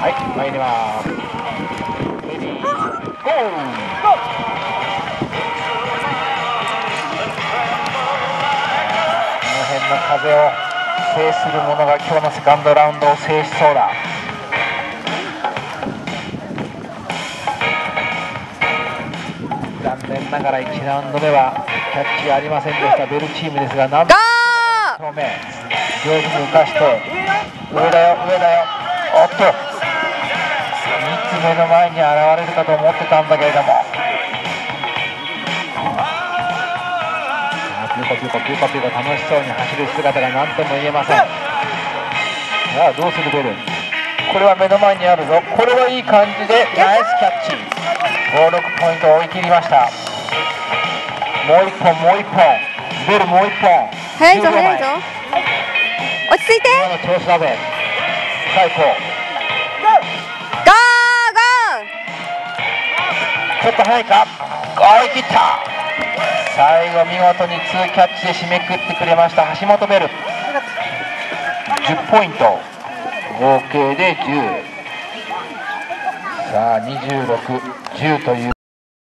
はい参ります。レディーゴーこの辺の風を制する者が今日のセカンドラウンドを制しそうだ。残念ながら1ラウンド目はキャッチがありませんでした。ベルチームですがなんと正面上手に浮かして上だよ上だよ。おっと3つ目の前に現れるかと思ってたんだけれども。ピュコピュコピュコピュコ楽しそうに走る姿が何とも言えません。さあどうするベルこれは目の前にあるぞ。これはいい感じでナイスキャッチ。56ポイント追い切りました。もう1本もう1本。ベルもう1本。早いぞ10秒前。早いぞ。落ち着いて。今の調子だべ最高ちょっと早いか。追い切った。最後見事に2キャッチで締めくってくれました橋本ベル。10ポイント。合計で10さあ2610という。